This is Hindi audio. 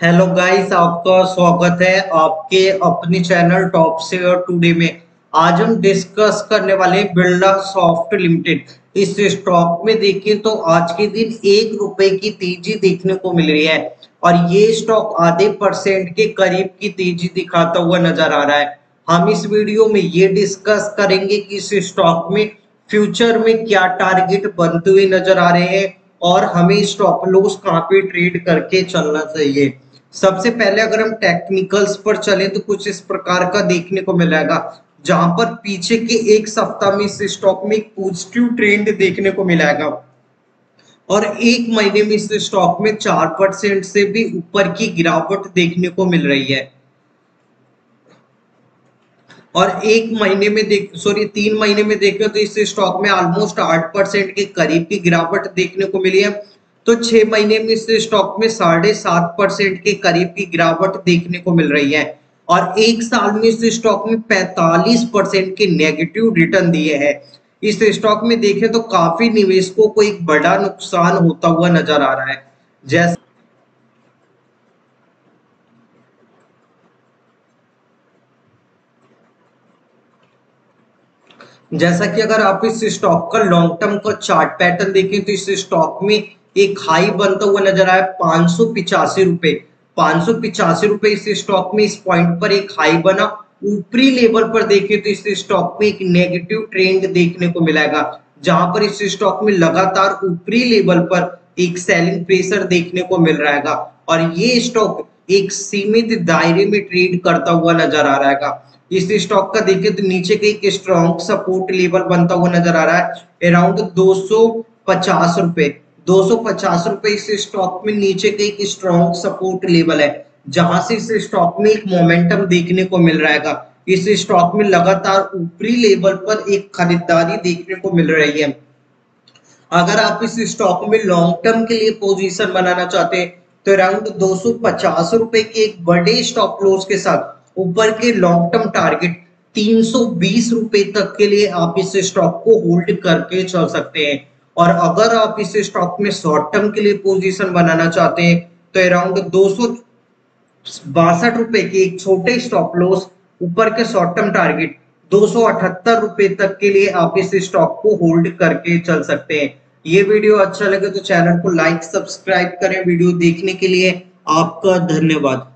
हेलो गाइस आपका स्वागत है आपके अपने चैनल टॉप शेयर टुडे में। आज हम डिस्कस करने वाले बिरला सॉफ्ट लिमिटेड इस स्टॉक में देखें तो आज के दिन एक रुपए की तेज़ी देखने को मिल रही है और ये स्टॉक आधे परसेंट के करीब की तेज़ी दिखाता हुआ नज़र आ रहा है। हम इस वीडियो में ये डिस्कस करेंगे कि इस स्टॉक में फ्यूचर में क्या टारगेट बनते हुए नज़र आ रहे हैं और हमें स्टॉप लॉस कहाँ पे ट्रेड करके चलना चाहिए। सबसे पहले अगर हम टेक्निकल्स पर चले तो कुछ इस प्रकार का देखने को मिलेगा, जहाँ पर पीछे के एक सप्ताह में इस स्टॉक में एक पॉजिटिव ट्रेंड देखने को मिलेगा। और एक महीने में इस स्टॉक में चार परसेंट से भी ऊपर की गिरावट देखने को मिल रही है। और एक महीने में देख सॉरी तीन महीने में देखें तो इस स्टॉक में ऑलमोस्ट आठ परसेंट के करीब की गिरावट देखने को मिली है। तो छह महीने में इस स्टॉक में साढ़े सात परसेंट के करीब की गिरावट देखने को मिल रही है। और एक साल में इस स्टॉक में 45 परसेंट के नेगेटिव रिटर्न दिए हैं। इस स्टॉक में देखें तो काफ़ी निवेशकों को एक बड़ा नुकसान होता हुआ नज़र आ रहा है। जैसे जैसा कि अगर आप इस स्टॉक का लॉन्ग टर्म का चार्ट पैटर्न देखें तो इस स्टॉक में एक हाई बनता हुआ नज़र आया पाँच सौ पिचासी रुपए। पाँच सौ पिचासी रुपए इस स्टॉक में इस पॉइंट पर एक हाई बना। ऊपरी लेवल पर देखें तो इस स्टॉक में एक नेगेटिव ट्रेंड देखने को मिलेगा, जहाँ पर इस स्टॉक में लगातार ऊपरी लेवल पर एक सेलिंग प्रेशर देखने को मिल रहा है और ये स्टॉक एक सीमित दायरे में ट्रेड करता हुआ नज़र आ रहा है इस स्टॉक का देखिए तो नीचे का एक स्ट्रॉन्ग सपोर्ट लेवल बनता हुआ नज़र आ रहा है अराउंड दो सौ पचास रुपए। दो सौ पचास रुपए इस स्टॉक में नीचे का एक स्ट्रॉन्ग सपोर्ट लेवल है, जहाँ से इस स्टॉक में एक मोमेंटम देखने को मिल रहा है इस स्टॉक में लगातार ऊपरी लेवल पर एक खरीदारी देखने को मिल रही है। अगर आप इस स्टॉक में लॉन्ग टर्म के लिए पोजीशन बनाना चाहते हैं तो अराउंड दो सौ पचास रुपए के एक बड़े स्टॉप लॉस के साथ ऊपर के लॉन्ग टर्म टारगेट तीन सौ बीस रुपए तक के लिए आप इस स्टॉक को होल्ड करके चल सकते हैं। और अगर आप इस स्टॉक में शॉर्ट टर्म के लिए पोजीशन बनाना चाहते हैं तो अराउंड दो बासठ रुपए के एक छोटे स्टॉप लॉस ऊपर के शॉर्ट टर्म टारगेट दो सौ अठहत्तर रुपए तक के लिए आप इस स्टॉक को होल्ड करके चल सकते हैं। ये वीडियो अच्छा लगे तो चैनल को लाइक सब्सक्राइब करें वीडियो देखने के लिए। आपका धन्यवाद।